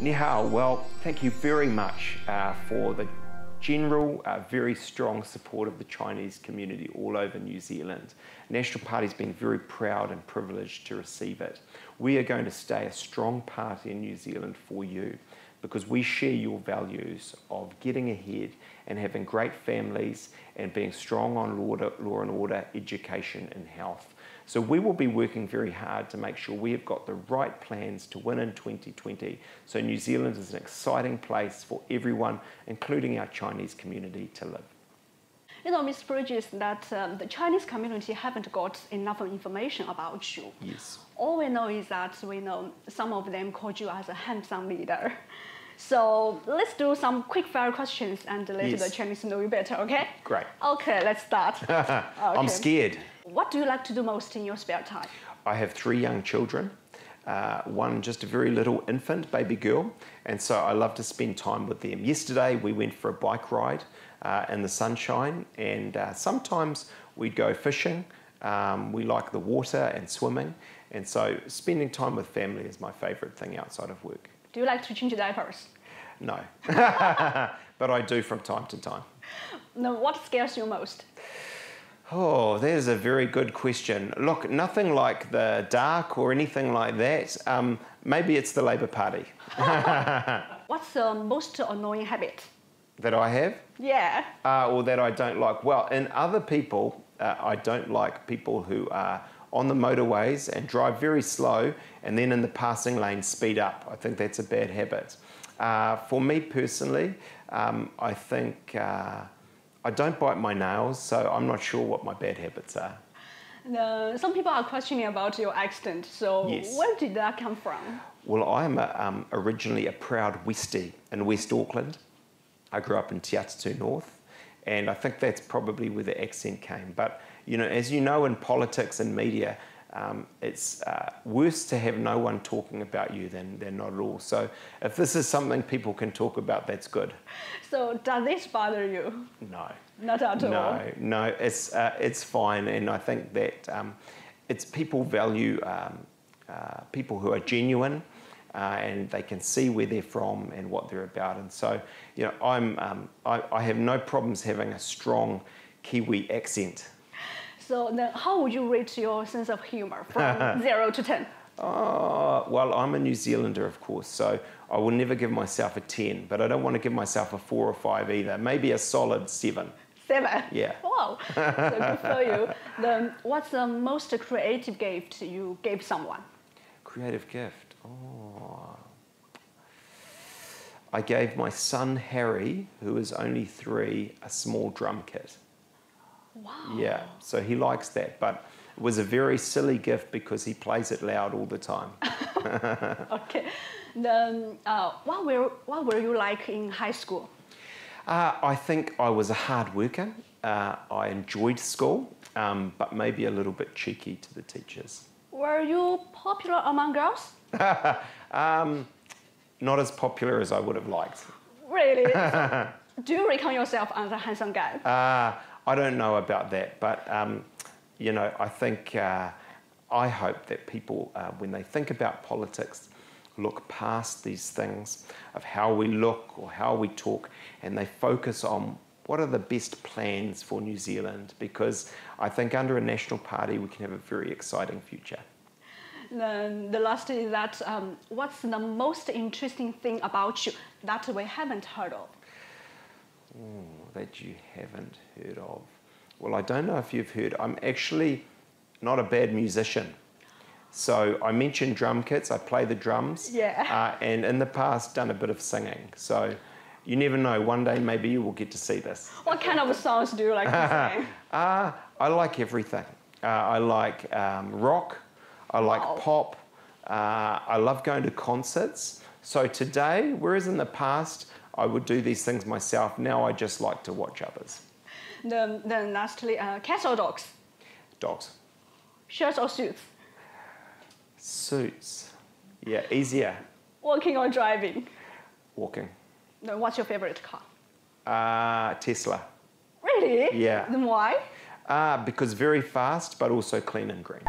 Ni hao, well, thank you very much uh, for the general, uh, very strong support of the Chinese community all over New Zealand. National Party's been very proud and privileged to receive it. We are going to stay a strong party in New Zealand for you because we share your values of getting ahead and having great families and being strong on law, law and order, education and health. So we will be working very hard to make sure we have got the right plans to win in 2020. So New Zealand is an exciting place for everyone, including our Chinese community, to live. You know, Mr. Bridges, that um, the Chinese community haven't got enough information about you. Yes. All we know is that we know some of them called you as a handsome leader. So let's do some quick fire questions and let yes. the Chinese know you better, okay? Great. Okay, let's start. okay. I'm scared. What do you like to do most in your spare time? I have three young children. Uh, one just a very little infant baby girl, and so I love to spend time with them. Yesterday we went for a bike ride uh, in the sunshine, and uh, sometimes we'd go fishing. Um, we like the water and swimming, and so spending time with family is my favourite thing outside of work. Do you like to change diapers? No, but I do from time to time. Now, what scares you most? Oh, that is a very good question. Look, nothing like the dark or anything like that. Um, maybe it's the Labour Party. What's the most annoying habit? That I have? Yeah. Uh, or that I don't like? Well, in other people, uh, I don't like people who are on the motorways and drive very slow and then in the passing lane speed up. I think that's a bad habit. Uh, for me personally, um, I think uh, I don't bite my nails, so I'm not sure what my bad habits are. Uh, some people are questioning about your accent, so yes. where did that come from? Well, I'm a, um, originally a proud Westie in West Auckland. I grew up in Te North, and I think that's probably where the accent came. But, you know, as you know in politics and media, um, it's uh, worse to have no one talking about you than, than not at all. So if this is something people can talk about, that's good. So does this bother you? No. Not at all? No, no, it's, uh, it's fine. And I think that um, it's people value um, uh, people who are genuine uh, and they can see where they're from and what they're about. And so, you know, I'm, um, I, I have no problems having a strong Kiwi accent. So then how would you rate your sense of humor from 0 to 10? Uh, well, I'm a New Zealander, of course, so I will never give myself a 10, but I don't want to give myself a 4 or 5 either. Maybe a solid 7. 7? Yeah. Wow. so good for you. Then what's the most creative gift you gave someone? Creative gift? Oh. I gave my son Harry, who is only three, a small drum kit. Wow. Yeah, so he likes that, but it was a very silly gift because he plays it loud all the time. okay. Then, uh, what, were, what were you like in high school? Uh, I think I was a hard worker. Uh, I enjoyed school, um, but maybe a little bit cheeky to the teachers. Were you popular among girls? um, not as popular as I would have liked. Really? do you reckon yourself as a handsome guy? Uh, I don't know about that, but um, you know, I think uh, I hope that people, uh, when they think about politics, look past these things of how we look or how we talk, and they focus on what are the best plans for New Zealand, because I think under a national party we can have a very exciting future. Then the last is that um, what's the most interesting thing about you that we haven't heard of? That you haven't heard of? Well, I don't know if you've heard. I'm actually not a bad musician. So I mentioned drum kits. I play the drums. Yeah. Uh, and in the past, done a bit of singing. So you never know. One day, maybe you will get to see this. What kind of songs do you like to sing? uh, I like everything. Uh, I like um, rock. I like wow. pop. Uh, I love going to concerts. So today, whereas in the past I would do these things myself. Now I just like to watch others. Then, then lastly, uh, cats or dogs? Dogs. Shirts or suits? Suits. Yeah, easier. Walking or driving? Walking. Then what's your favorite car? Uh, Tesla. Really? Yeah. Then why? Uh, because very fast, but also clean and green.